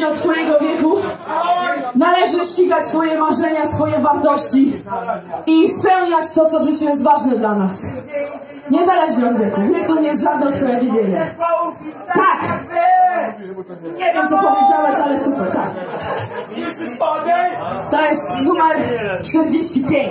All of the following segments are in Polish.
niezależnie od swojego wieku, należy ścigać swoje marzenia, swoje wartości i spełniać to, co w życiu jest ważne dla nas. Niezależnie od wieku. Wiek to nie jest żadne usprawiedliwienie. Tak! Nie wiem, co powiedziałeś, ale super, tak. To jest numer 45.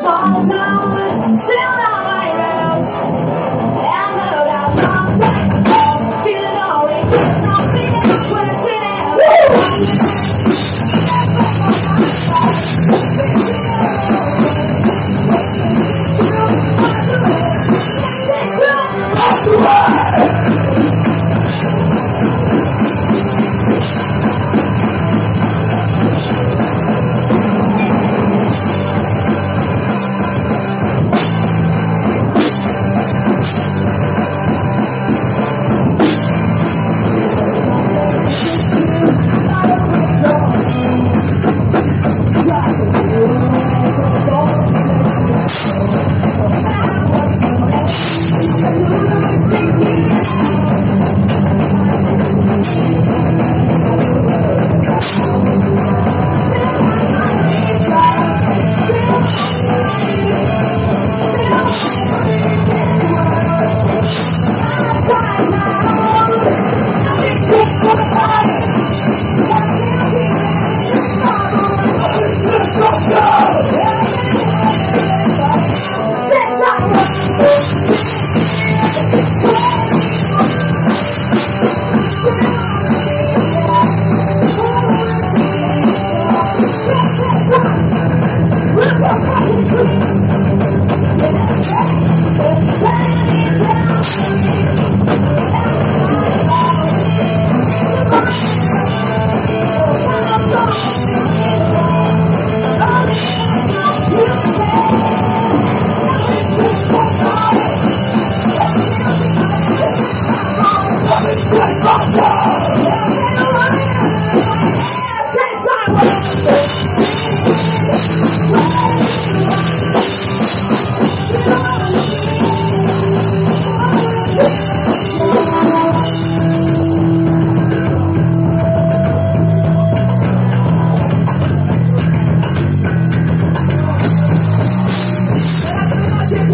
small town, still not my route.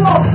Lord.